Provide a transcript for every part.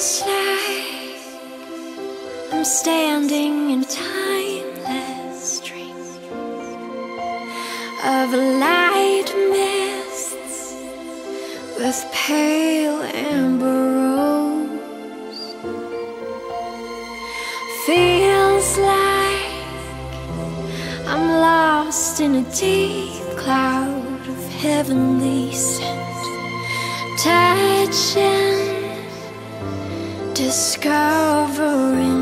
endless. I'm standing in a timeless dream of light mists with pale amber rose. Feels like I'm lost in a deep cloud of heavenly scent. Touching discovering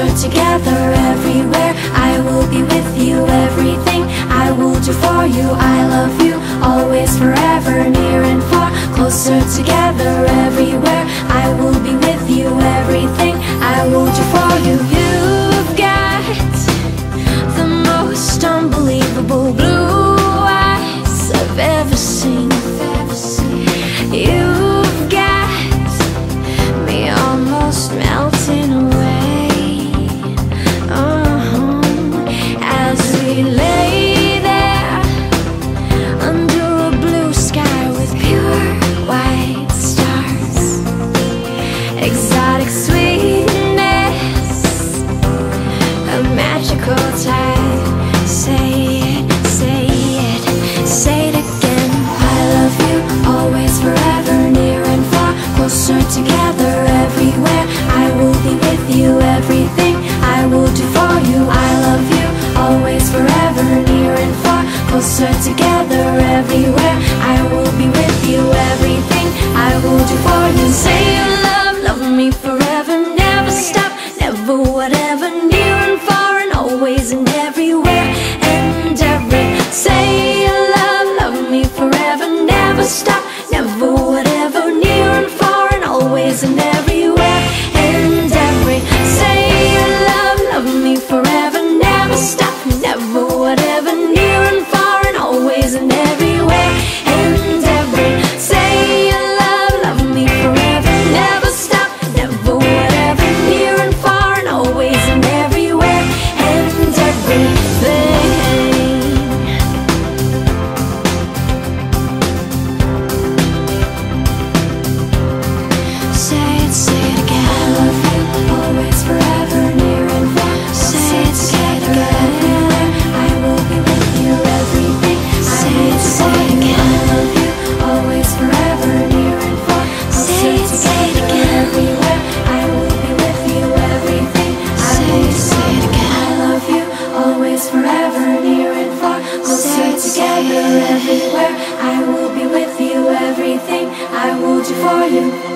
are together everywhere. I will be with you, everything I will do for you. I love you, always, forever, near and far. Closer together. closer together everywhere. I will be with you, everything I will do for you. Say you love, love me forever, never stop Never whatever, near and far and always and every знаю.